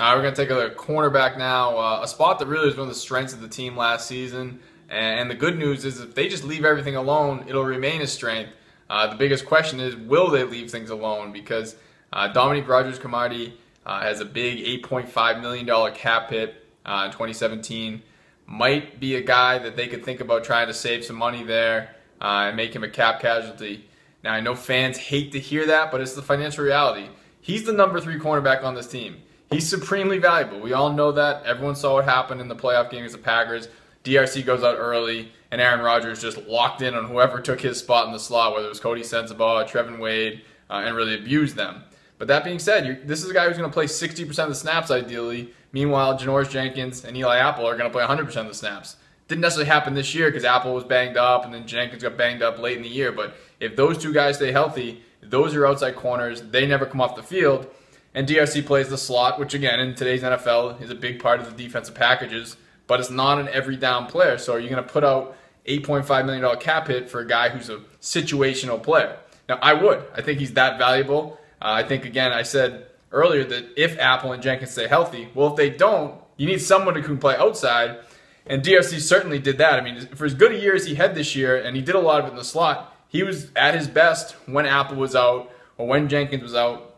All right, we're going to take a cornerback now, uh, a spot that really was one of the strengths of the team last season. And the good news is if they just leave everything alone, it'll remain a strength. Uh, the biggest question is, will they leave things alone? Because uh, Dominique Rodgers-Cromartie uh, has a big $8.5 million cap hit uh, in 2017. Might be a guy that they could think about trying to save some money there uh, and make him a cap casualty. Now, I know fans hate to hear that, but it's the financial reality. He's the number three cornerback on this team. He's supremely valuable. We all know that. Everyone saw what happened in the playoff game against the Packers. DRC goes out early, and Aaron Rodgers just locked in on whoever took his spot in the slot, whether it was Coty Sensabaugh, Trevin Wade, uh, and really abused them. But that being said, this is a guy who's going to play 60% of the snaps ideally. Meanwhile, Janoris Jenkins and Eli Apple are going to play 100% of the snaps. Didn't necessarily happen this year because Apple was banged up and then Jenkins got banged up late in the year. But if those two guys stay healthy, those are outside corners. They never come off the field. And DRC plays the slot, which again in today's NFL is a big part of the defensive packages, but it's not an every down player. So are you going to put out $8.5 million cap hit for a guy who's a situational player? Now, I would. I think he's that valuable. Uh, I think, again, I said earlier that if Apple and Jenkins stay healthy, well, if they don't, you need someone who can play outside. And DRC certainly did that. I mean, for as good a year as he had this year, and he did a lot of it in the slot, he was at his best when Apple was out or when Jenkins was out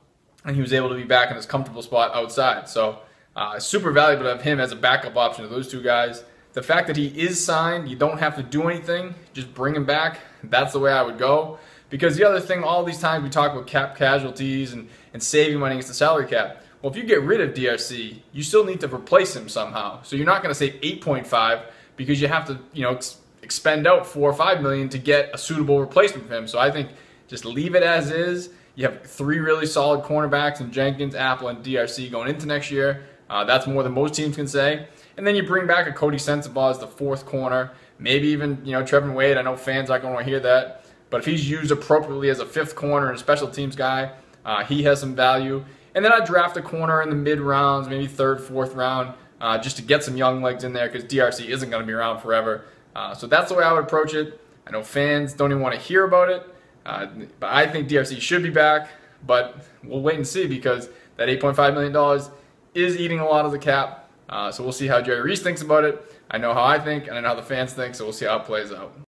and he was able to be back in his comfortable spot outside. So uh, super valuable to have him as a backup option to those two guys. The fact that he is signed, you don't have to do anything, just bring him back. That's the way I would go. Because the other thing, all these times we talk about cap casualties and, and saving money against the salary cap. Well, if you get rid of DRC, you still need to replace him somehow. So you're not going to save 8.5 because you have to, you know, ex- expend out four or five million to get a suitable replacement for him. So I think just leave it as is you have three really solid cornerbacks in Jenkins, Apple, and DRC going into next year. Uh, that's more than most teams can say. And then you bring back a Coty Sensabaugh as the fourth corner. Maybe even, you know, Trevin Wade. I know fans aren't going to hear that. But if he's used appropriately as a fifth corner and a special teams guy, uh, he has some value. And then I draft a corner in the mid rounds, maybe third, fourth round, uh, just to get some young legs in there because DRC isn't going to be around forever. Uh, so that's the way I would approach it. I know fans don't even want to hear about it. Uh, but I think DRC should be back, but we'll wait and see because that $8.5 million is eating a lot of the cap. Uh, so we'll see how Jerry Reese thinks about it. I know how I think, and I know how the fans think, so we'll see how it plays out.